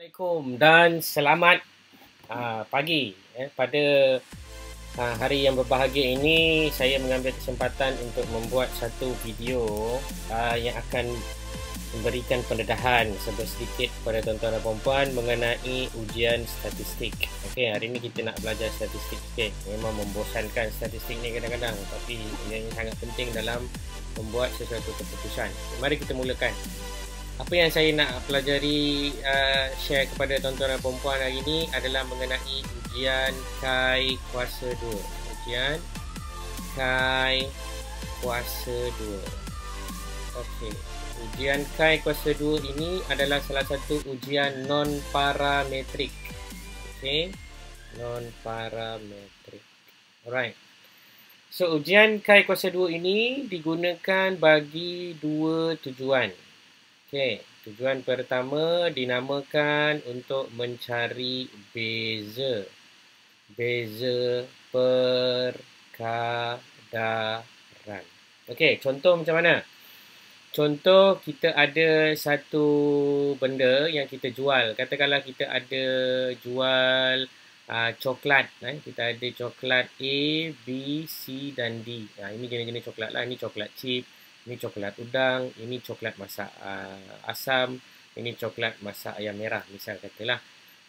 Assalamualaikum dan selamat uh, pagi. Eh, pada uh, hari yang berbahagia ini, saya mengambil kesempatan untuk membuat satu video uh, yang akan memberikan pendedahan sedikit kepada tuan-tuan dan puan mengenai ujian statistik. Okey, hari ini kita nak belajar statistik sikit. Memang membosankan statistik ni kadang-kadang, tapi ini sangat penting dalam membuat sesuatu keputusan. Mari kita mulakan apa yang saya nak pelajari uh, share kepada tuan-tuan dan hari ini adalah mengenai ujian KAI kuasa 2 ujian KAI kuasa 2 Okey, ujian KAI kuasa 2 ini adalah salah satu ujian non parametrik Okey, non parametrik alright. So ujian KAI kuasa 2 ini digunakan bagi dua tujuan Okey, tujuan pertama dinamakan untuk mencari beza. Beza perkadaran. Okey, contoh macam mana? Contoh kita ada satu benda yang kita jual. Katakanlah kita ada jual uh, coklat. Eh? Kita ada coklat A, B, C dan D. Nah, ini jenis-jenis coklat lah. Ini coklat chip ini coklat udang, ini coklat masak uh, asam, ini coklat masak ayam merah misal katalah.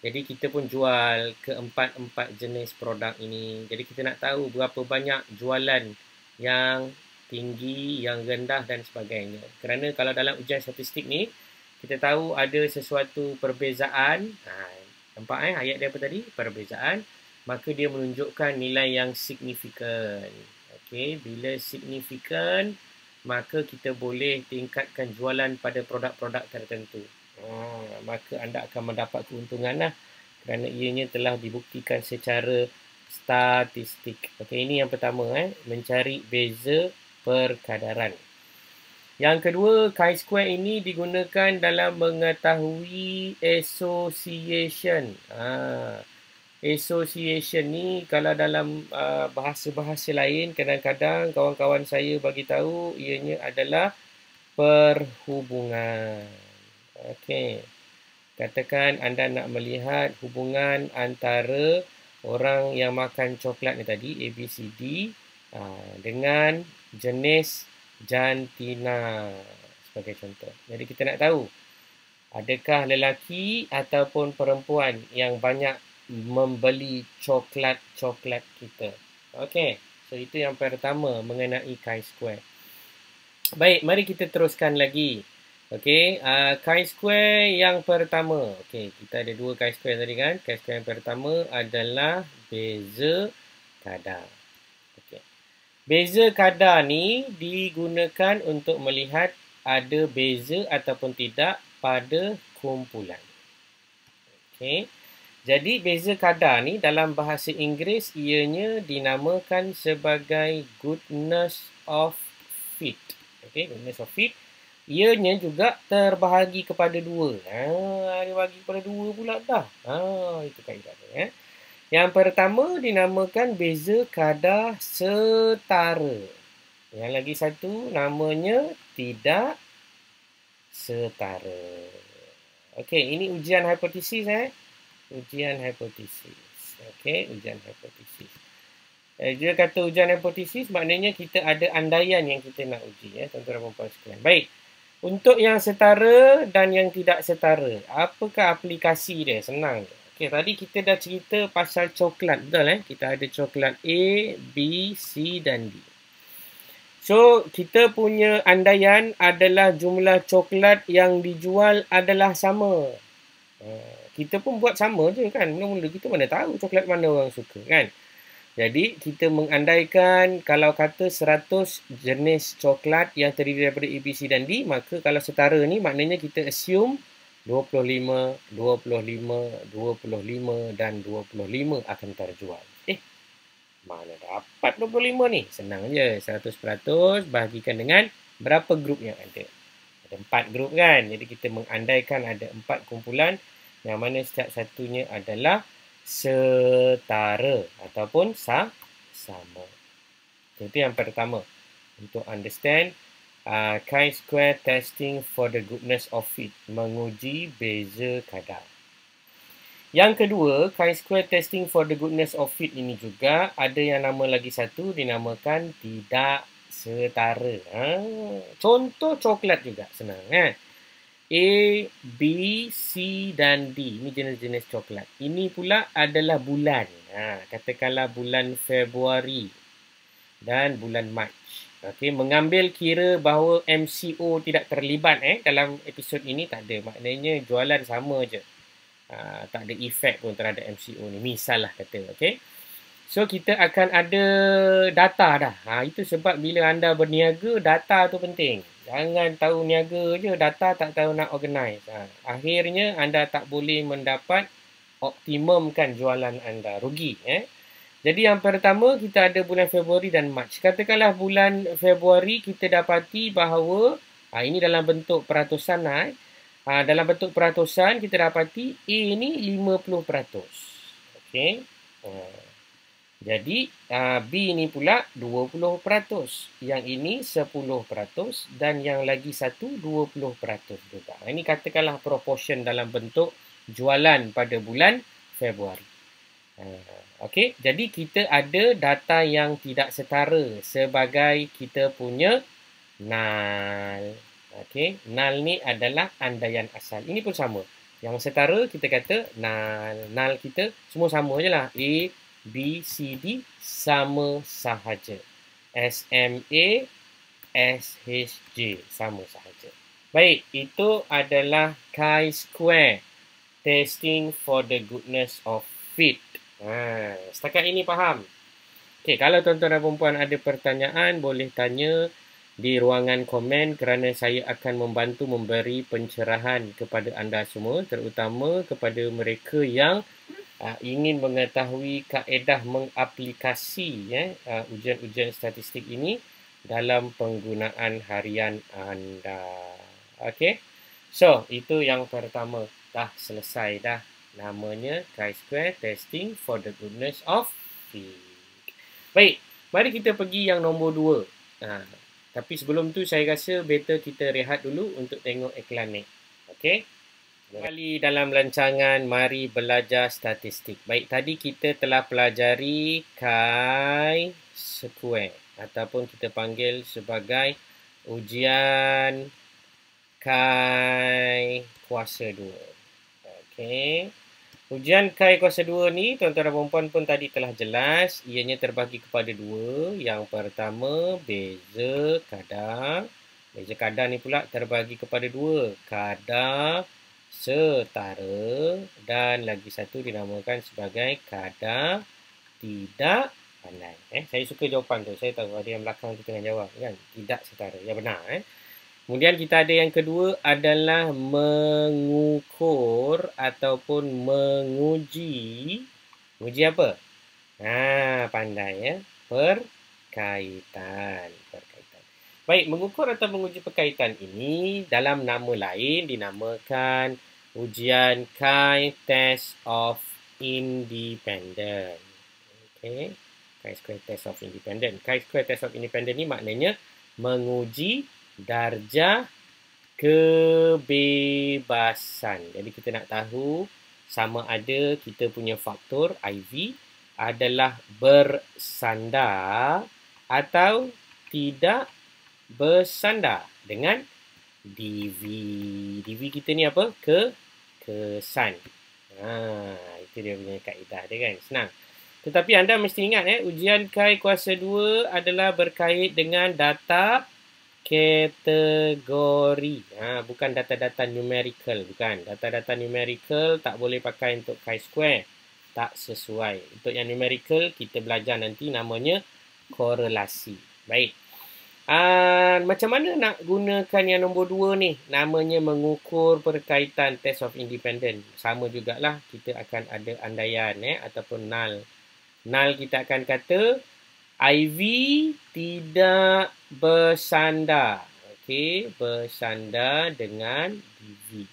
Jadi kita pun jual keempat-empat jenis produk ini. Jadi kita nak tahu berapa banyak jualan yang tinggi, yang rendah dan sebagainya. Kerana kalau dalam ujian statistik ni, kita tahu ada sesuatu perbezaan. Ha, nampak eh ayat dia apa tadi? Perbezaan. Maka dia menunjukkan nilai yang signifikan. Okey, bila signifikan, maka kita boleh tingkatkan jualan pada produk-produk tertentu. Oh, maka anda akan mendapat keuntungan lah kerana ianya telah dibuktikan secara statistik. Okey, ini yang pertama eh, mencari beza perkadaran. Yang kedua, chi-square ini digunakan dalam mengetahui association. Ah, association ni kalau dalam uh, bahasa-bahasa lain kadang-kadang kawan-kawan saya bagi tahu ianya adalah perhubungan. Okey. Katakan anda nak melihat hubungan antara orang yang makan coklat ni tadi A B C D uh, dengan jenis jantina sebagai contoh. Jadi kita nak tahu adakah lelaki ataupun perempuan yang banyak membeli coklat-coklat kita. Okey, so itu yang pertama mengenai chi-square. Baik, mari kita teruskan lagi. Okey, uh, chi-square yang pertama. Okey, kita ada dua chi-square tadi kan. Chi-square yang pertama adalah beza kadar. Okey. Beza kadar ni digunakan untuk melihat ada beza ataupun tidak pada kumpulan. Okey. Jadi beza kadar ni dalam bahasa Inggeris ianya dinamakan sebagai goodness of fit. Okey, goodness of fit. Ianya juga terbahagi kepada dua. Ha, dia bagi kepada dua pula dah. Ha, itu kaedah dia. Eh. Yang pertama dinamakan beza kadar setara. Yang lagi satu namanya tidak setara. Okey, ini ujian hipotesis eh ujian hipotesis. Okey, ujian hipotesis. Eh, dia kata ujian hipotesis maknanya kita ada andaian yang kita nak uji ya, tuan-tuan dan puan sekalian. Baik. Untuk yang setara dan yang tidak setara, apakah aplikasi dia? Senang. Okey, tadi kita dah cerita pasal coklat, betul eh? Kita ada coklat A, B, C dan D. So, kita punya andaian adalah jumlah coklat yang dijual adalah sama. Uh, kita pun buat sama je kan. Mula-mula kita mana tahu coklat mana orang suka kan. Jadi kita mengandaikan kalau kata 100 jenis coklat yang terdiri daripada A, B, C dan D. Maka kalau setara ni maknanya kita assume 25, 25, 25 dan 25 akan terjual. Eh, mana dapat 25 ni? Senang je. 100% bahagikan dengan berapa grup yang ada. Ada 4 grup kan. Jadi kita mengandaikan ada 4 kumpulan yang mana setiap satunya adalah setara ataupun sa sama. Itu yang pertama. Untuk understand uh, chi-square testing for the goodness of fit. Menguji beza kadar. Yang kedua, chi-square testing for the goodness of fit ini juga ada yang nama lagi satu dinamakan tidak setara. Ha. Contoh coklat juga senang. Ha. A, B, C dan D. Ini jenis-jenis coklat. Ini pula adalah bulan. Ha. Katakanlah bulan Februari dan bulan Mac. Okey, mengambil kira bahawa MCO tidak terlibat eh dalam episod ini tak ada. Maknanya jualan sama je. Ah, tak ada efek pun terhadap MCO ni. Misal lah kata. Okay. So, kita akan ada data dah. Ha, itu sebab bila anda berniaga, data tu penting. Jangan tahu niaga je, data tak tahu nak organize. Ha, akhirnya, anda tak boleh mendapat optimumkan jualan anda. Rugi. Eh? Jadi, yang pertama, kita ada bulan Februari dan Mac. Katakanlah bulan Februari, kita dapati bahawa, ha, ini dalam bentuk peratusan lah. Eh? Ha, dalam bentuk peratusan kita dapati A ni 50%. Okey. Ha. Jadi uh, B ni pula 20%. Yang ini 10% dan yang lagi satu 20% juga. Ini katakanlah proportion dalam bentuk jualan pada bulan Februari. Uh, Okey, jadi kita ada data yang tidak setara sebagai kita punya null. Okey, null ni adalah andaian asal. Ini pun sama. Yang setara kita kata null. Null kita semua sama je lah. A, B, C, D sama sahaja. S, M, A, S, H, J sama sahaja. Baik, itu adalah chi-square testing for the goodness of fit. Ha, setakat ini faham? Okey, kalau tuan-tuan dan perempuan ada pertanyaan, boleh tanya di ruangan komen kerana saya akan membantu memberi pencerahan kepada anda semua terutama kepada mereka yang uh, ingin mengetahui kaedah mengaplikasi ya uh, ujian-ujian statistik ini dalam penggunaan harian anda. Okey. So, itu yang pertama. Dah selesai dah. Namanya chi-square testing for the goodness of phi. Baik, mari kita pergi yang nombor dua. Uh, tapi sebelum tu saya rasa better kita rehat dulu untuk tengok iklan ni. Okey. Kembali dalam rancangan Mari Belajar Statistik. Baik, tadi kita telah pelajari Kai Square ataupun kita panggil sebagai ujian Kai Kuasa 2. Okey. Ujian KAI kuasa 2 ni, tuan-tuan dan perempuan pun tadi telah jelas. Ianya terbagi kepada dua. Yang pertama, beza kadar. Beza kadar ni pula terbagi kepada dua. Kadar setara. Dan lagi satu dinamakan sebagai kadar tidak pandai. Eh, saya suka jawapan tu. Saya tahu ada yang belakang tu tengah jawab. Kan? Tidak setara. Yang benar. Eh. Kemudian kita ada yang kedua adalah mengukur ataupun menguji. Menguji apa? Ha, pandai ya. Perkaitan. Perkaitan. Baik, mengukur atau menguji perkaitan ini dalam nama lain dinamakan ujian Kai Test of Independent. Okay. Kai Square Test of Independent. Kai Square Test of Independent ni maknanya menguji darjah kebebasan. Jadi kita nak tahu sama ada kita punya faktor IV adalah bersandar atau tidak bersandar dengan DV. DV kita ni apa? Ke kesan. Ha, itu dia punya kaedah dia kan. Senang. Tetapi anda mesti ingat eh, ujian KAI kuasa 2 adalah berkait dengan data kategori. Ha, bukan data-data numerical. Bukan. Data-data numerical tak boleh pakai untuk chi-square. Tak sesuai. Untuk yang numerical, kita belajar nanti namanya korelasi. Baik. Uh, macam mana nak gunakan yang nombor dua ni? Namanya mengukur perkaitan test of independent. Sama jugalah kita akan ada andaian eh, ataupun null. Null kita akan kata IV tidak bersandar. Okey, bersandar dengan DV.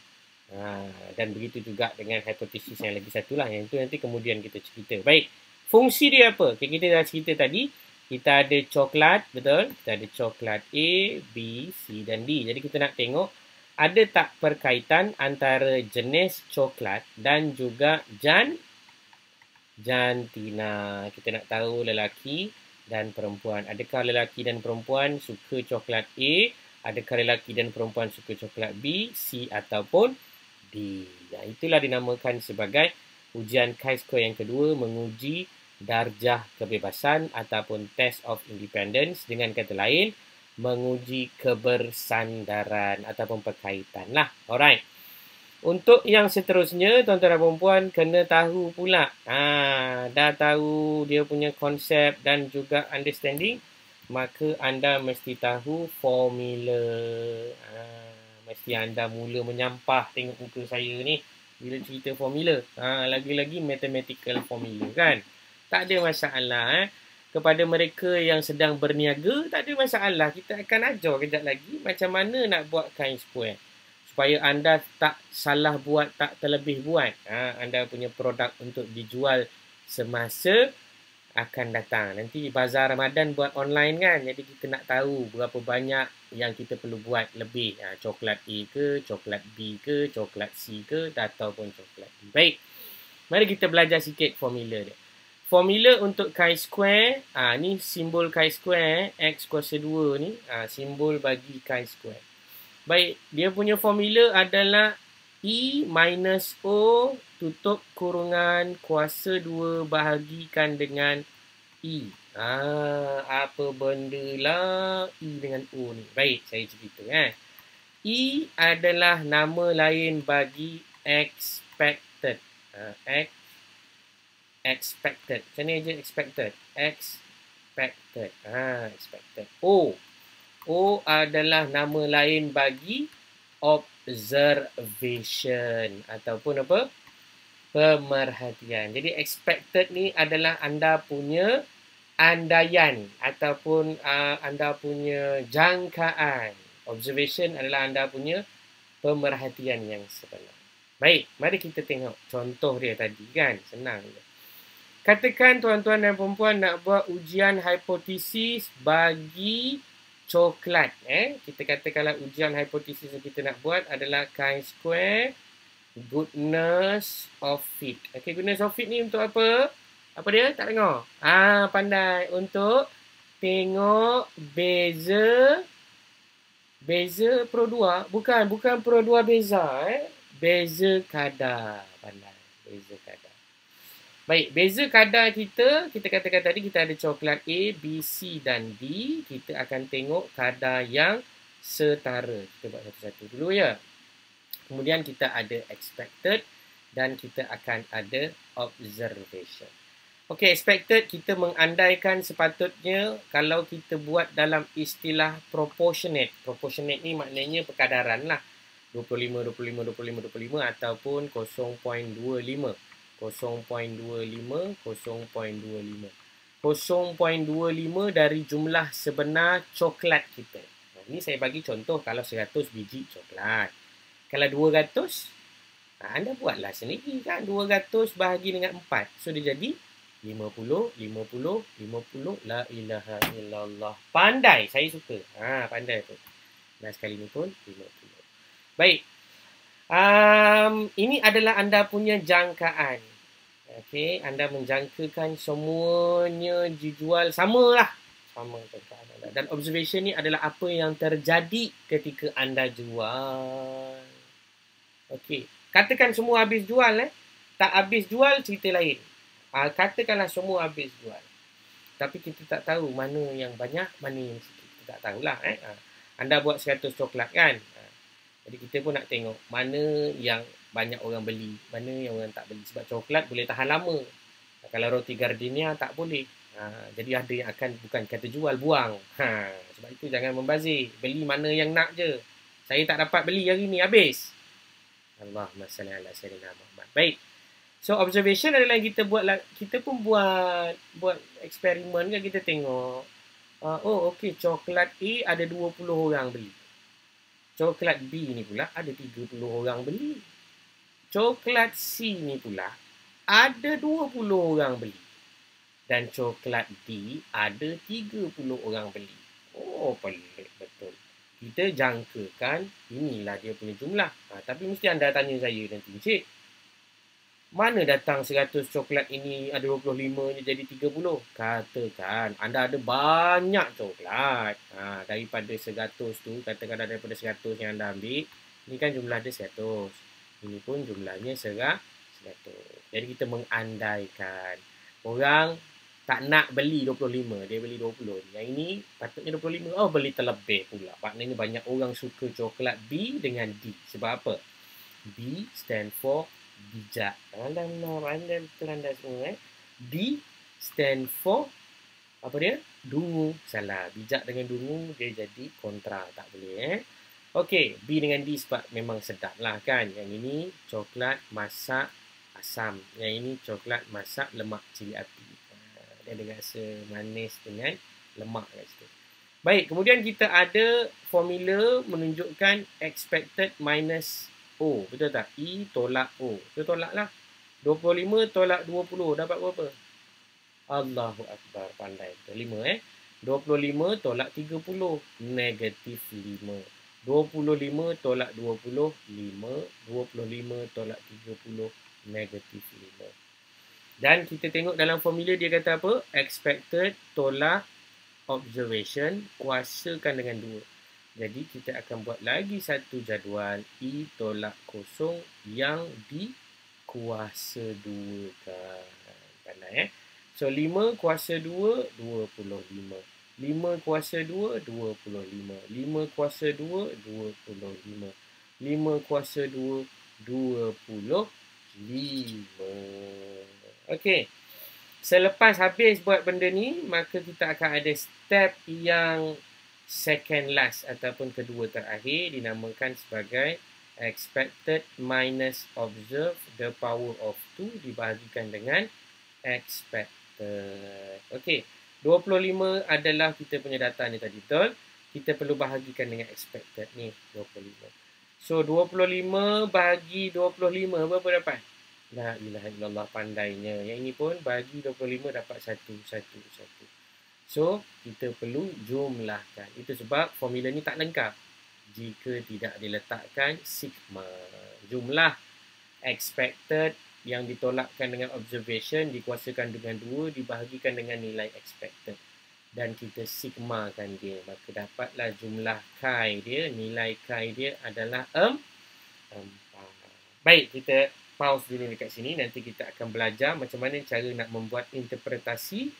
Ha, dan begitu juga dengan hipotesis yang lagi satu lah. Yang itu nanti kemudian kita cerita. Baik, fungsi dia apa? Okay, kita dah cerita tadi. Kita ada coklat, betul? Kita ada coklat A, B, C dan D. Jadi kita nak tengok ada tak perkaitan antara jenis coklat dan juga jan jantina. Kita nak tahu lelaki dan perempuan. Adakah lelaki dan perempuan suka coklat A? Adakah lelaki dan perempuan suka coklat B, C ataupun D? Ya, itulah dinamakan sebagai ujian chi-square yang kedua menguji darjah kebebasan ataupun test of independence dengan kata lain menguji kebersandaran ataupun perkaitan lah. Alright. Untuk yang seterusnya, tuan-tuan dan puan kena tahu pula. Ha, dah tahu dia punya konsep dan juga understanding, maka anda mesti tahu formula. Ha, mesti anda mula menyampah tengok muka saya ni bila cerita formula. Ha, lagi-lagi mathematical formula kan. Tak ada masalah. Eh kepada mereka yang sedang berniaga, tak ada masalah. Kita akan ajar kejap lagi macam mana nak buat kain square. Supaya anda tak salah buat, tak terlebih buat. Ha, anda punya produk untuk dijual semasa akan datang. Nanti bazar Ramadan buat online kan. Jadi kita nak tahu berapa banyak yang kita perlu buat lebih. Ha, coklat A ke, coklat B ke, coklat C ke, ataupun coklat D. Baik. Mari kita belajar sikit formula dia. Formula untuk chi-square, ah ni simbol chi-square, x kuasa 2 ni, ah simbol bagi chi-square. Baik, dia punya formula adalah E minus O tutup kurungan kuasa 2 bahagikan dengan E. Ah, apa benda lah E dengan O ni? Baik, saya cerita kan. E adalah nama lain bagi expected. Ah, X expected. Macam ni je expected. Expected. Ha, expected. O. O adalah nama lain bagi observation. Ataupun apa? Pemerhatian. Jadi expected ni adalah anda punya andaian. Ataupun uh, anda punya jangkaan. Observation adalah anda punya pemerhatian yang sebenar. Baik, mari kita tengok contoh dia tadi kan. Senang je. Katakan tuan-tuan dan perempuan nak buat ujian hipotesis bagi coklat. Eh? Kita katakanlah ujian hipotesis yang kita nak buat adalah chi-square goodness of fit. Okay, goodness of fit ni untuk apa? Apa dia? Tak dengar? Ah, pandai. Untuk tengok beza beza pro 2. Bukan, bukan pro 2 beza. Eh? Beza kadar. Pandai. Beza kadar. Baik, beza kadar kita, kita katakan tadi kita ada coklat A, B, C dan D. Kita akan tengok kadar yang setara. Kita buat satu-satu dulu ya. Kemudian kita ada expected dan kita akan ada observation. Okey, expected kita mengandaikan sepatutnya kalau kita buat dalam istilah proportionate. Proportionate ni maknanya perkadaran lah. 25, 25, 25, 25 ataupun 0.25. 0.25 0.25 0.25 dari jumlah sebenar coklat kita. Ini saya bagi contoh kalau 100 biji coklat. Kalau 200, anda buatlah sendiri kan. 200 bahagi dengan 4. So dia jadi 50, 50, 50. La ilaha illallah. Pandai. Saya suka. Ha, pandai tu. Dan sekali ni pun 50. Baik. Um, ini adalah anda punya jangkaan. Okey, anda menjangkakan semuanya dijual samalah. Sama jangkaan anda. Dan observation ni adalah apa yang terjadi ketika anda jual. Okey, katakan semua habis jual eh. Tak habis jual cerita lain. Ha, katakanlah semua habis jual. Tapi kita tak tahu mana yang banyak, mana yang sikit. Kita tak tahulah eh. Ha, anda buat 100 coklat kan? Jadi kita pun nak tengok mana yang banyak orang beli, mana yang orang tak beli. Sebab coklat boleh tahan lama. Kalau roti gardenia tak boleh. Ha, jadi ada yang akan bukan kata jual, buang. Ha, sebab itu jangan membazir. Beli mana yang nak je. Saya tak dapat beli hari ni, habis. Allah masalah ala sayyidina Muhammad. Baik. So observation adalah kita buat kita pun buat buat eksperimen kan kita tengok. Uh, oh okey coklat A ada 20 orang beli. Coklat B ni pula ada 30 orang beli. Coklat C ni pula ada 20 orang beli. Dan coklat D ada 30 orang beli. Oh, pelik betul. kita jangkakan inilah dia punya jumlah. Ha, tapi mesti anda tanya saya nanti, Encik, mana datang 100 coklat ini ada 25 ni jadi 30? Katakan anda ada banyak coklat. Ha, daripada 100 tu, katakan daripada 100 yang anda ambil, ini kan jumlah dia 100. Ini pun jumlahnya 100. Jadi kita mengandaikan orang tak nak beli 25, dia beli 20. Yang ini patutnya 25. Oh, beli terlebih pula. Maknanya banyak orang suka coklat B dengan D. Sebab apa? B stand for bijak. Anda nak anda betul semua eh. D stand for apa dia? Dungu. Salah. Bijak dengan dungu dia jadi kontra. Tak boleh eh. Okey, B dengan D sebab memang sedap lah kan. Yang ini coklat masak asam. Yang ini coklat masak lemak cili api dia ada rasa manis dengan lemak kat situ. Baik, kemudian kita ada formula menunjukkan expected minus O. Betul tak? E tolak O. Kita tolak lah. 25 tolak 20. Dapat berapa? Allahu Akbar. Pandai. 5 eh. 25 tolak 30. Negatif 5. 25 tolak 20. 5. 25 tolak 30. Negatif 5. Dan kita tengok dalam formula dia kata apa? Expected tolak observation kuasakan dengan 2. Jadi kita akan buat lagi satu jadual E tolak kosong yang dikuasa 2 kan. Pandai eh. So 5 kuasa 2, 25. 5 kuasa 2, 25. 5 kuasa 2, 25. 5 kuasa 2, 25. Okey. Selepas habis buat benda ni, maka kita akan ada step yang second last ataupun kedua terakhir dinamakan sebagai expected minus observed the power of 2 dibahagikan dengan expected. Okey. 25 adalah kita punya data ni tadi betul. Kita perlu bahagikan dengan expected ni 25. So 25 bagi 25 berapa dapat? La ilaha illallah pandainya. Yang ini pun bagi 25 dapat 1, 1, 1. So, kita perlu jumlahkan. Itu sebab formula ni tak lengkap. Jika tidak diletakkan sigma. Jumlah expected yang ditolakkan dengan observation dikuasakan dengan 2 dibahagikan dengan nilai expected. Dan kita sigmakan dia. Maka dapatlah jumlah kai dia. Nilai kai dia adalah 4. Um, Baik, kita pause dulu dekat sini. Nanti kita akan belajar macam mana cara nak membuat interpretasi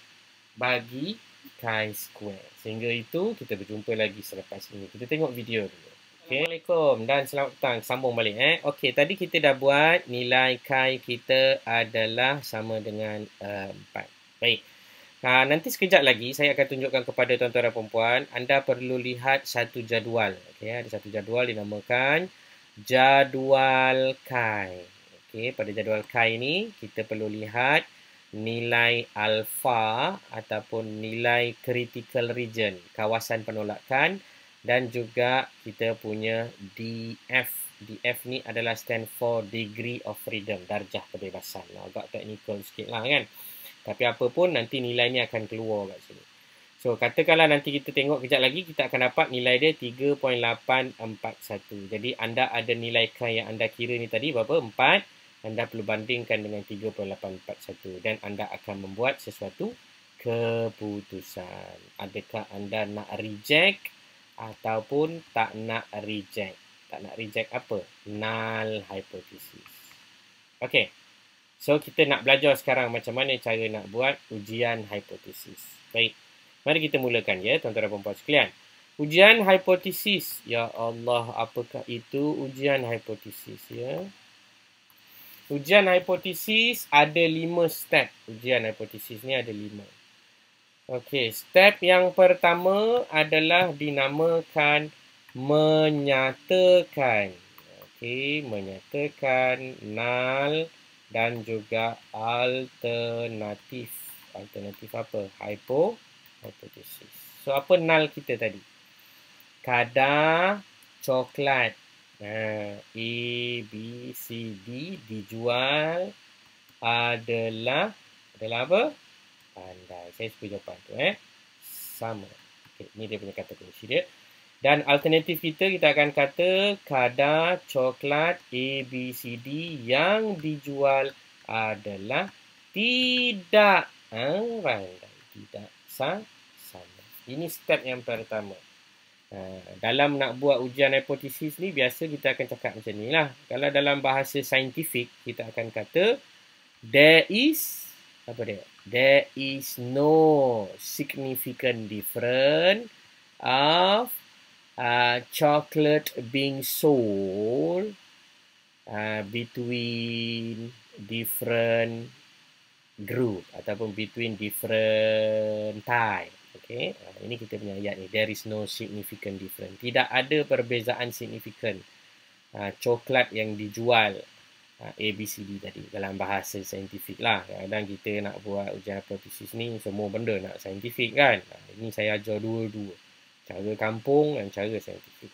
bagi chi-square. Sehingga itu, kita berjumpa lagi selepas ini. Kita tengok video dulu. Okay. Assalamualaikum dan selamat datang. Sambung balik. Eh. Okey, tadi kita dah buat nilai chi kita adalah sama dengan uh, 4. Baik. Nah, nanti sekejap lagi saya akan tunjukkan kepada tuan-tuan dan puan Anda perlu lihat satu jadual. Okay, ada satu jadual dinamakan jadual chi. Okey, pada jadual Chi ini kita perlu lihat nilai alfa ataupun nilai critical region, kawasan penolakan dan juga kita punya DF. DF ni adalah stand for degree of freedom, darjah kebebasan. Agak teknikal sikit lah kan. Tapi apa pun nanti nilai ni akan keluar kat sini. So katakanlah nanti kita tengok kejap lagi kita akan dapat nilai dia 3.841. Jadi anda ada nilai K yang anda kira ni tadi berapa? 4 anda perlu bandingkan dengan 3841 dan anda akan membuat sesuatu keputusan. Adakah anda nak reject ataupun tak nak reject? Tak nak reject apa? Null hypothesis. Okey. So kita nak belajar sekarang macam mana cara nak buat ujian hipotesis. Baik. Mari kita mulakan ya tuan-tuan dan puan-puan sekalian. Ujian hipotesis. Ya Allah, apakah itu ujian hipotesis ya? Ujian hipotesis ada lima step. Ujian hipotesis ni ada lima. Okey, step yang pertama adalah dinamakan menyatakan. Okey, menyatakan null dan juga alternatif. Alternatif apa? Hypo hipotesis. So apa null kita tadi? Kadar coklat Nah, A, B, C, D dijual adalah adalah apa? Pandai. Saya suka jawapan tu eh. Sama. Okay, ini dia punya kata kunci dia. Dan alternatif kita, kita akan kata kadar coklat ABCD yang dijual adalah tidak ha, tidak sama. Ini step yang pertama. Ha, dalam nak buat ujian hipotesis ni, biasa kita akan cakap macam ni lah. Kalau dalam bahasa saintifik, kita akan kata there is, apa dia? There is no significant difference of uh, chocolate being sold uh, between different group ataupun between different type. Okay, uh, ini kita punya ayat ni. There is no significant difference. Tidak ada perbezaan signifikan uh, coklat yang dijual ABCD tadi dalam bahasa saintifik lah. Kadang kita nak buat ujian hipotesis ni semua benda nak saintifik kan. Ini saya ajar dua-dua cara kampung dan cara saintifik.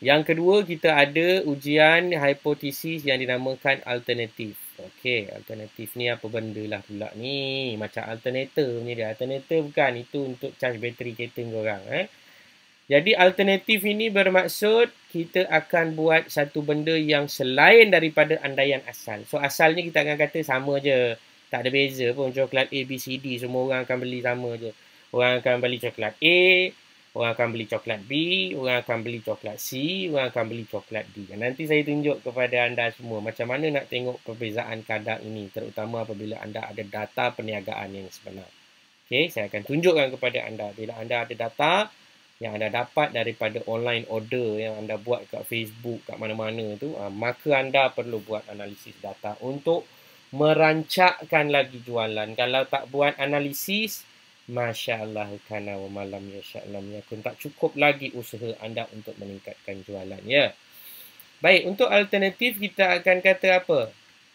Yang kedua, kita ada ujian hipotesis yang dinamakan alternatif. Okey, alternatif ni apa benda lah pula ni? Macam alternator ni dia. Alternator bukan, itu untuk charge bateri kereta korang. Eh? Jadi alternatif ini bermaksud kita akan buat satu benda yang selain daripada andaian asal. So asalnya kita akan kata sama je. Tak ada beza pun coklat A, B, C, D. Semua orang akan beli sama je. Orang akan beli coklat A, Orang akan beli coklat B, orang akan beli coklat C, orang akan beli coklat D. Nanti saya tunjuk kepada anda semua macam mana nak tengok perbezaan kadar ini terutama apabila anda ada data perniagaan yang sebenar. Okey, saya akan tunjukkan kepada anda bila anda ada data yang anda dapat daripada online order yang anda buat kat Facebook, kat mana-mana tu, ah, maka anda perlu buat analisis data untuk merancakkan lagi jualan. Kalau tak buat analisis, Masya Allah kana wa malam ya sya'lam yakun. Tak cukup lagi usaha anda untuk meningkatkan jualan. Ya. Baik, untuk alternatif kita akan kata apa?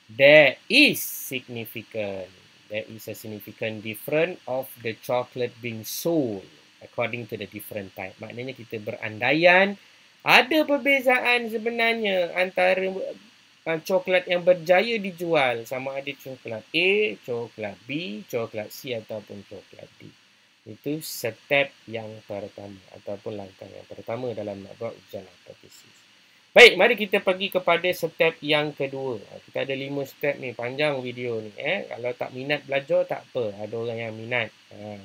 There is significant. There is a significant difference of the chocolate being sold according to the different type. Maknanya kita berandaian ada perbezaan sebenarnya antara uh, coklat yang berjaya dijual sama ada coklat A, coklat B, coklat C ataupun coklat D. Itu step yang pertama ataupun langkah yang pertama dalam nak buat ujian hipotesis. Baik, mari kita pergi kepada step yang kedua. Kita ada lima step ni, panjang video ni. Eh. Kalau tak minat belajar, tak apa. Ada orang yang minat. Ha.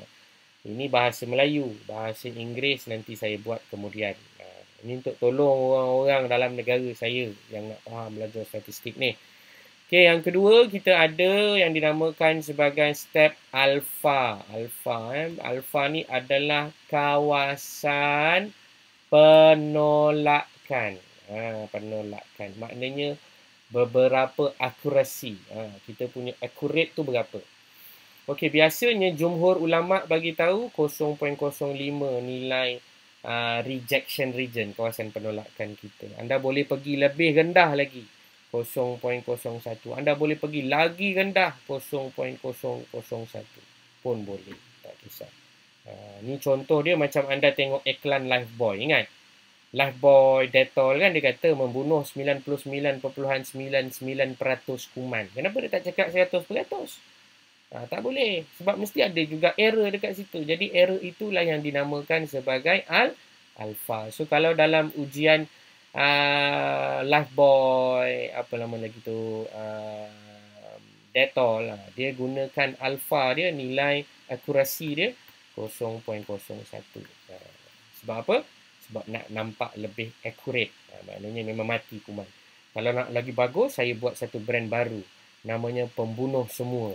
Ini bahasa Melayu. Bahasa Inggeris nanti saya buat kemudian. Ini untuk tolong orang-orang dalam negara saya yang nak faham belajar statistik ni. Okey, yang kedua kita ada yang dinamakan sebagai step alpha. Alpha eh. Alpha ni adalah kawasan penolakan. Ha, penolakan. Maknanya beberapa akurasi. Ha, kita punya accurate tu berapa? Okey, biasanya jumhur ulama bagi tahu 0.05 nilai uh, rejection region, kawasan penolakan kita. Anda boleh pergi lebih rendah lagi, 0.01. Anda boleh pergi lagi rendah, 0.001 pun boleh. Tak kisah. Uh, ni contoh dia macam anda tengok iklan Lifebuoy. Ingat? Lifebuoy Dettol kan dia kata membunuh 99.99% kuman. Kenapa dia tak cakap 100%? Ha, tak boleh. Sebab mesti ada juga error dekat situ. Jadi error itulah yang dinamakan sebagai al alpha. So kalau dalam ujian uh, life boy apa nama lagi tu uh, detol lah. Dia gunakan alpha dia nilai akurasi dia 0.01. Uh, sebab apa? Sebab nak nampak lebih accurate. Uh, maknanya memang mati kuman. Kalau nak lagi bagus, saya buat satu brand baru namanya pembunuh semua.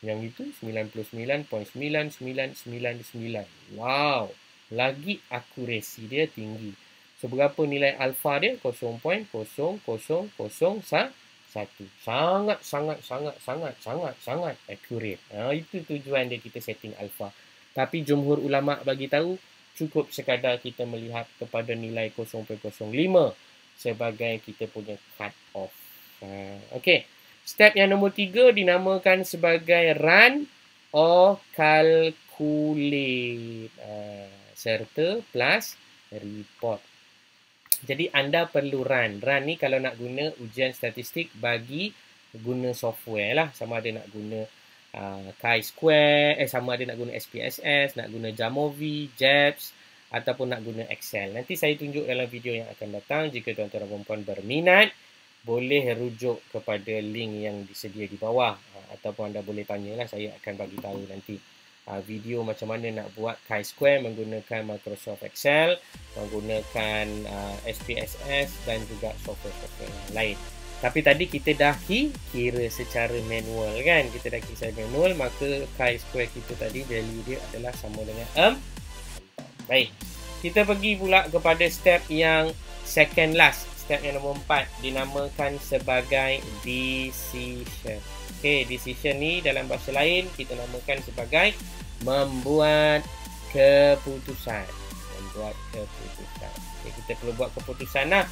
Yang itu 99.9999. Wow. Lagi akurasi dia tinggi. Seberapa nilai alfa dia? 0.0001. Sangat, sangat, sangat, sangat, sangat, sangat accurate. Ha, itu tujuan dia kita setting alfa. Tapi jumhur ulama bagi tahu cukup sekadar kita melihat kepada nilai 0.05 sebagai kita punya cut off. Ha, okay. Step yang nombor tiga dinamakan sebagai run or calculate uh, serta plus report. Jadi anda perlu run. Run ni kalau nak guna ujian statistik bagi guna software lah. Sama ada nak guna uh, chi-square, eh sama ada nak guna SPSS, nak guna Jamovi, JAPS, ataupun nak guna Excel. Nanti saya tunjuk dalam video yang akan datang. Jika tuan-tuan dan puan-puan berminat, boleh rujuk kepada link yang disedia di bawah. Ha, ataupun anda boleh tanyalah, saya akan bagi tahu nanti ha, video macam mana nak buat chi-square menggunakan Microsoft Excel, menggunakan uh, SPSS dan juga software-software lain. Tapi tadi kita dah kira secara manual kan. Kita dah kira secara manual. Maka chi-square kita tadi value dia adalah sama dengan M. Baik. Kita pergi pula kepada step yang second last. Step yang nombor 4 dinamakan sebagai decision. Okay, decision ni dalam bahasa lain kita namakan sebagai membuat keputusan. Membuat keputusan. Okay, kita perlu buat keputusan lah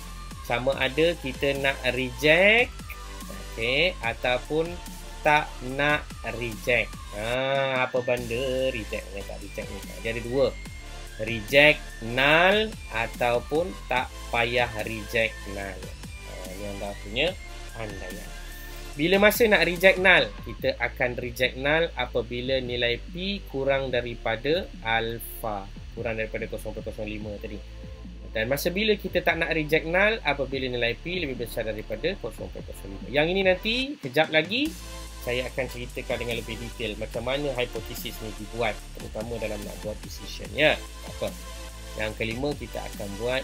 sama ada kita nak reject okey ataupun tak nak reject ha apa benda reject dengan tak reject ni ada dua reject null ataupun tak payah reject null. Ha ni anda punya andaian bila masa nak reject null kita akan reject null apabila nilai p kurang daripada alpha. Kurang daripada 0.05 tadi. Dan masa bila kita tak nak reject null apabila nilai P lebih besar daripada 0.05. Yang ini nanti kejap lagi saya akan ceritakan dengan lebih detail macam mana hipotesis ni dibuat terutama dalam nak buat decision ya. Apa? Yang kelima kita akan buat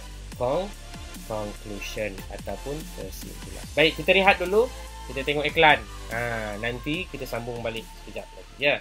conclusion ataupun kesimpulan. Baik, kita rehat dulu. Kita tengok iklan. Ha, nanti kita sambung balik sekejap lagi ya.